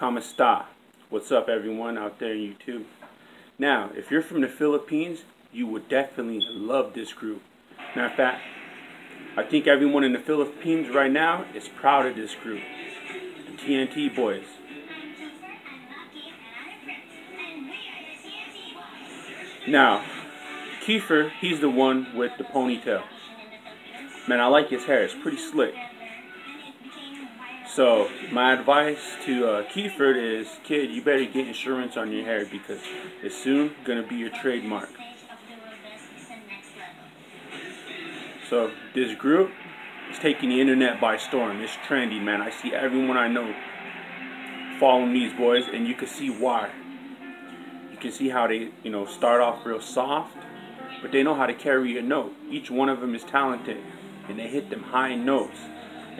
Kamasta. What's up everyone out there in YouTube? Now, if you're from the Philippines, you would definitely love this group. Matter of fact, I think everyone in the Philippines right now is proud of this group. The TNT Boys. Now, Keifer, he's the one with the ponytail. Man, I like his hair. It's pretty slick. So, my advice to uh, Keifer is, kid, you better get insurance on your hair because it's soon to be your trademark. So, this group is taking the internet by storm. It's trendy, man. I see everyone I know following these boys, and you can see why. You can see how they, you know, start off real soft, but they know how to carry a note. Each one of them is talented, and they hit them high notes.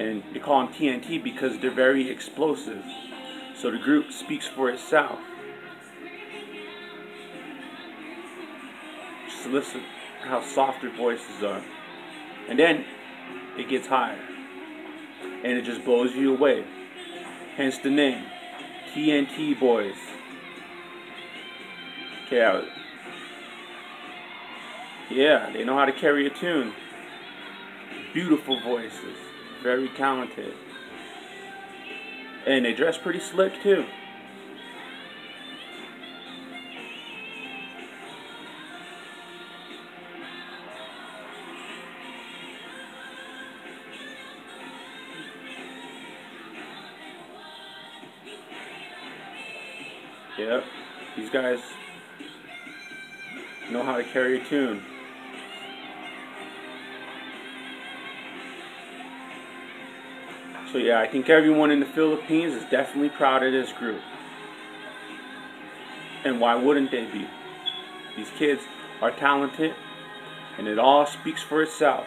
And they call them TNT because they're very explosive. So the group speaks for itself. Just listen how soft their voices are. And then it gets higher. And it just blows you away. Hence the name. TNT Boys. Okay, yeah, they know how to carry a tune. Beautiful voices. Very talented. And they dress pretty slick too. Yep, these guys know how to carry a tune. So yeah, I think everyone in the Philippines is definitely proud of this group. And why wouldn't they be? These kids are talented and it all speaks for itself.